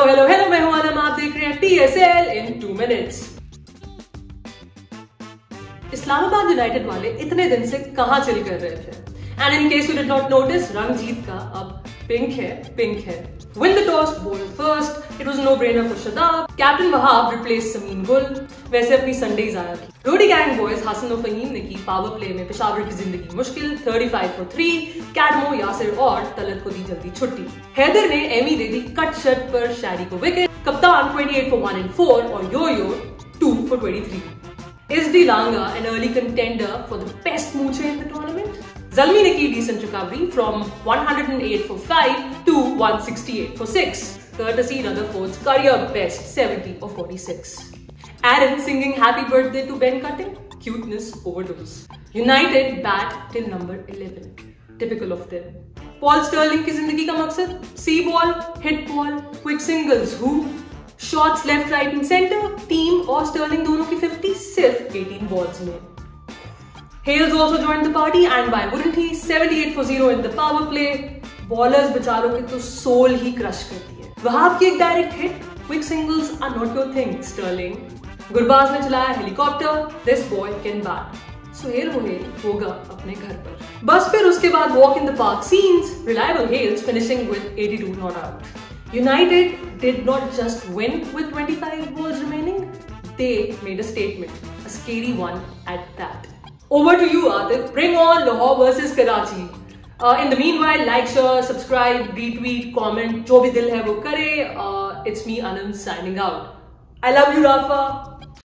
Hello hello hello मैं हूँ आलम, आप देख रहे हैं TSL in two minutes Islamabad United वाले इतने दिन से कहाँ चिल कर रहे थे? And in case you did not notice रंगजीत का अब पिंक है पिंक है। Win the toss bowl first it was no brainer for Shadab captain Wahab replace Sameen Gul वैसे अपनी संडेज आया थी। Rowdy gang boys Hasan Faheem ने की पावर प्ले में पिशावर की ज़िंदगी मुश्किल 35 five four three Cadmore Yasir और तलत को दी जल्दी छुट्टी। हैदर ने एमी दे दी कट शर्ट पर शायरी को विकेट कप्तान twenty eight four one and four और yo yo two four twenty three is the लांगा an early contender for the best मूचे in the tournament Zalmi ne ki decent recovery from 108 for 5 to 168 for 6, courtesy Rutherford's career best 70 or 46. Aaron singing happy birthday to Ben Cutting, cuteness overdose. United bat till number 11, typical of them. Paul Sterling की ज़िंदगी का मकसद see ball hit ball quick singles who shots left right and centre team और Stirling दोनों की 50 सिर्फ़ 18 balls में Hales also joined the party and why wouldn't he? 78 for 0 in the power play. Ballers बेचारों की तो सोल ही crush करती है वहाब की एक direct hit quick singles are not your thing sterling Gurbaz ने चलाया helicopter this boy can bat Suhail वोहेल होगा अपने घर पर बस फिर उसके बाद walk in the park scenes reliable Hales finishing with 82 not out United did not just win with 25 balls remaining, they made a statement, a scary one at that. Over to you, Atif. Bring on Lahore versus Karachi. Uh, in the meanwhile, like, share, subscribe, retweet, comment. जो भी दिल है वो करे. Uh, it's me, Anand, signing out. I love you, Rafa.